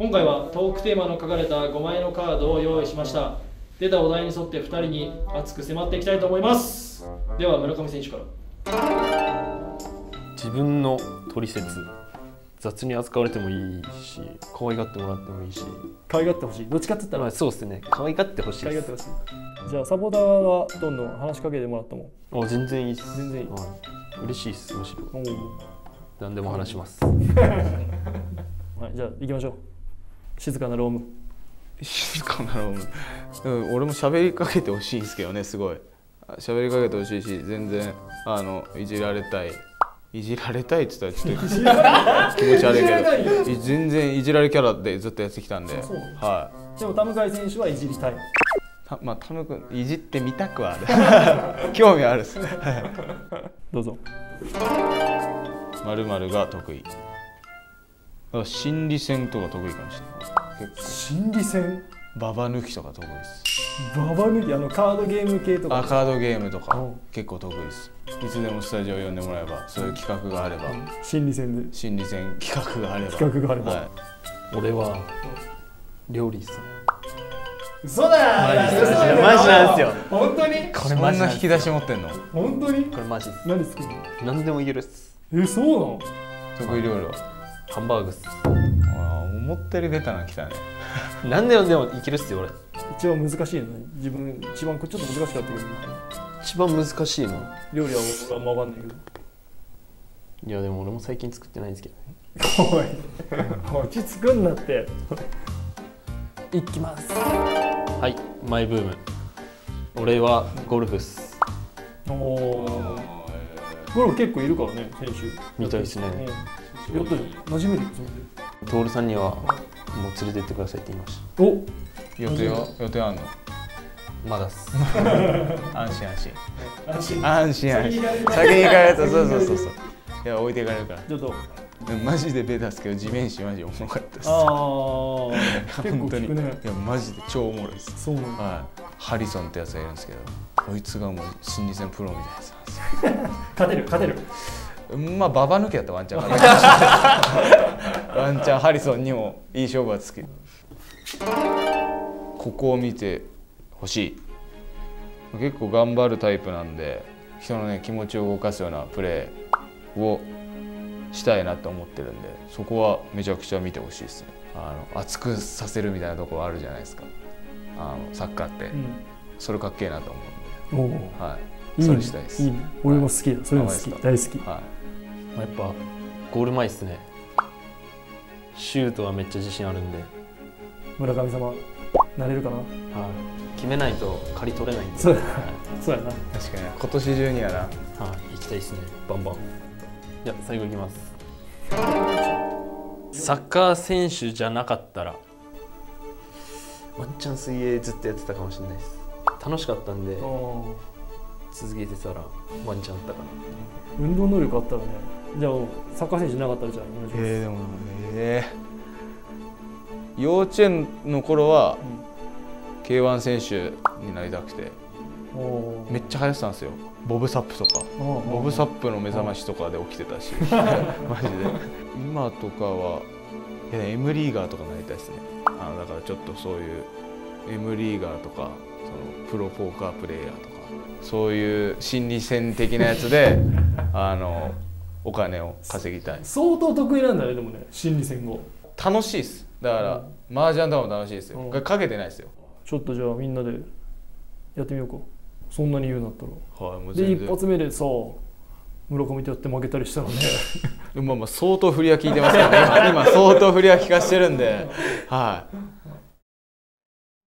今回はトークテーマの書かれた5枚のカードを用意しました。出たお題に沿って2人に熱く迫っていきたいと思います。では村上選手から。自分の取説雑に扱われてもいいし可愛がってもらってもいいし。可愛がってほしい。どっちかって言ったら。まあそうですね。可愛がってほしいです。可愛がってほしい。じゃあサポーターはどんどん話しかけてもらったも。んあ全然いいっす。全然いい。はい、嬉しいっすむしろ。何でも話します。はい、じゃあ行きましょう静かなローム。静かなローム。うん俺も喋りかけてほしいですけどねすごい。喋りかけてほしいし全然あのいじられたい。いじられたいって言ったらちょっと 気持ち悪いけど。い全然いじられキャラでずっとやってきたんで。はい。でも田向選手はいじりたい。たまあ田野君いじってみたくはある。興味あるっす どうぞ。まるまるが得意あ心理戦とか得意かもしれない。結心理戦？構ババ抜きとか得意です。ババ抜きあのカードゲーム系とか。あカードゲームとかう。ん結構得意です。いつでもスタジオ呼んでもらえばそういう企画があれば。心理戦で？心理戦企画があれば。企画があれば。はい。俺は料理っす。ね嘘だマジですマジなんですよ。本当に？こそんな引き出し持ってんの？本当に？これマジっす。何作るの何でもいけるっす。えそうなの？得意料理は？ハンバーグっす。あー思ったよりベタなの来たね。何でもでもいけるっすよ俺。一番難しいのね。自分一番これちょっと難しかったけど。一番難しいの。料理は僕はあんま分かんないいやでも俺も最近作ってないんですけどね。けどおい落ち着くんなって。いきます。はいマイブーム。俺はゴルフっす。おおゴルフ結構いるからね選手。みたいですね。うんやったじゃん。馴染める。よそれで徹さんにはもう連れてってくださいって言いましお。予定は予定あんの？たまだっす。安心安心。安心。安心安心。先に行かれる先に行かれるとそうそうそうそう。いや置いていかれるから。ちょっと。でもマジでベタっすけど地面師マジおもろかったです。ああ 本当に。ね。いやマジで超おもろいです。そうなんだはい。ハリソンってやつがいるんですけどこいつがもう心理戦プロみたいなやつなんですよ。勝てる勝てるまあババ抜きやったらワンチャン勝てるかもしれないワンチャンハリソンにもいい勝負はつく。ここを見てほしい。結構頑張るタイプなんで人のね気持ちを動かすようなプレーをしたいなと思ってるんでそこはめちゃくちゃ見てほしいですね。あの熱くさせるみたいなところあるじゃないですか。あのサッカーって。それかっけえなと思うんで、はい、いいね。それしたいです。いいね。俺も好きだ。そういうの好き。あ大好き。はいまあやっぱゴール前っすね。シュートはめっちゃ自信あるんで、村上様なれるかな？はい、決めないと借り取れないんで。そうやはい。そうやな。確かに。今年中にはな。はい、行きたいですね。バンバン。じゃあ最後いきます。サッカー選手じゃなかったら。ワンチャン水泳ずっとやってたかもしれないです。楽しかったんで。お続けてたらワンチャンあったかな。運動能力あったらね。じゃあサッカー選手なかったらじゃあお願いします。えー、でもえー幼稚園の頃は K1 選手になりたくてめっちゃ流行ってたんですよ。ボブサップとか。ボブサップの目覚ましとかで起きてたし。マジで。今とかはいや M リーガーとかなりたいですね。あのだからちょっとそういう M リーガーとかそのプロポーカープレイヤーとかそういう心理戦的なやつで あのお金を稼ぎたい。相当得意なんだねでもね。心理戦後。楽しいっす。だから麻雀とかも楽しいですよ、うん。がかけてないですよ。ちょっとじゃあみんなでやってみようか。そんなに言うんだったら。はいもうで一発目でさ村上とやって負けたりしたらね。まあまあ相当振りは効いてますからね。今今相当振りは効かしてるんで。はい